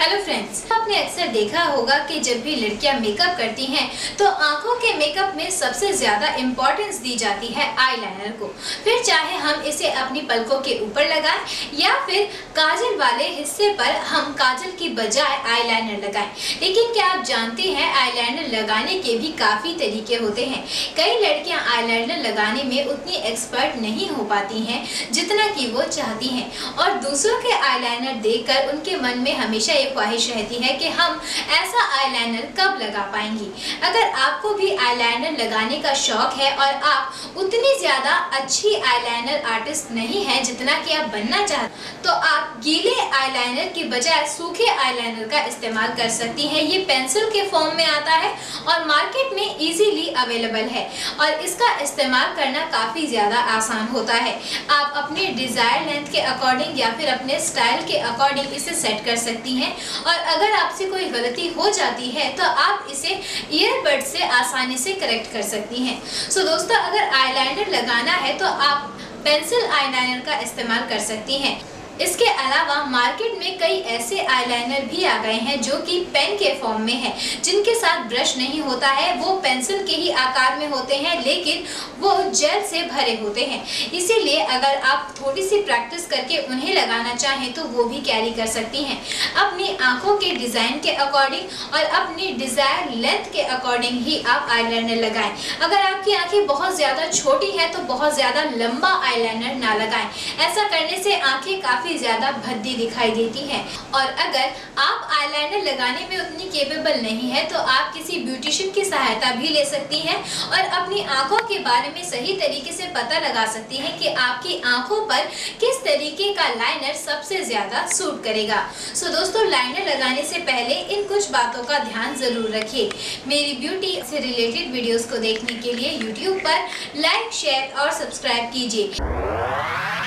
Hello friends आपने अक्सर देखा होगा कि जब भी लड़कियाँ मेकअप करती हैं तो आँखों के मेकअप में सबसे ज़्यादा इम्पोर्टेंस दी जाती है आईलाइनर को। फिर चाहे हम इसे अपनी पलकों के ऊपर लगाएँ, या फिर काजल वाले हिस्से पर हम काजल की बजाय आईलाइनर लगाएँ। लेकिन क्या आप जानते हैं आईलाइनर लगाने के भी काफ़ी तरीके होते हैं। कई लड़कियाँ आईलाइनर लगाने में उतनी एक्सपर्ट नहीं हो पाती हैं, जितना कि वो चाहती हैं। और दूसरों के आईलाइनर देखकर उनके मन में हमेशा ये ख्वाहिश रहती है कि हम ऐसा आईलाइनर कब लगा पाएँगी। अगर आपको भी आईलाइनर लगाने का शौक है और आप उतनी ज़्यादा अच्छी आईलाइनर आर्टिस्ट नहीं है जितना कि आप बनना चाहते तो आप गीले आईलाइनर की बजाय सूखे आईलाइनर का इस्तेमाल कर सकती हैं। ये पेंसिल के फॉर्म में आता है और मार्केट में इजीली अवेलेबल है और इसका इस्तेमाल करना काफ़ी ज़्यादा आसान होता है। आप अपने डिज़ायर लेंथ के अकॉर्डिंग या फिर अपने स्टाइल के अकॉर्डिंग इसे सेट कर सकती हैं। और अगर आपसे कोई गलती हो जाती है तो आप इसे ईयरबड से आसानी से करेक्ट कर सकती हैं। सो दोस्तों, अगर आईलाइनर लगाना है तो आप पेंसिल आईलाइनर का इस्तेमाल कर सकती हैं। इसके अलावा मार्केट में कई ऐसे आईलाइनर भी आ गए हैं जो कि पेन के फॉर्म में है। जिनके साथ ब्रश नहीं होता है, वो पेंसिल के ही आकार में होते हैं, लेकिन वो जेल से भरे होते हैं। इसीलिए अगर आप थोड़ी सी प्रैक्टिस करके उन्हें लगाना चाहें तो वो भी कैरी कर सकती हैं। अपनी आँखों के डिज़ाइन के अकॉर्डिंग और अपनी डिज़ायर लेंथ के अकॉर्डिंग ही आप आईलाइनर लगाएँ। अगर आपकी आँखें बहुत ज़्यादा छोटी हैं तो बहुत ज़्यादा लंबा आईलाइनर ना लगाएँ। ऐसा करने से आँखें काफ़ी काफ़ी ज़्यादा भद्दी दिखाई देती है। और अगर आप आईलाइनर लगाने में उतनी केपेबल नहीं है तो आप किसी ब्यूटिशियन की सहायता भी ले सकती हैं और अपनी आँखों के बारे में सही तरीके से पता लगा सकती हैं कि आपकी आँखों पर किस तरीके का लाइनर सबसे ज़्यादा सूट करेगा। सो दोस्तों लाइनर लगाने से पहले इन कुछ बातों का ध्यान ज़रूर रखिए। मेरी ब्यूटी से रिलेटेड वीडियोस को देखने के लिए यूट्यूब पर लाइक शेयर और सब्सक्राइब कीजिए।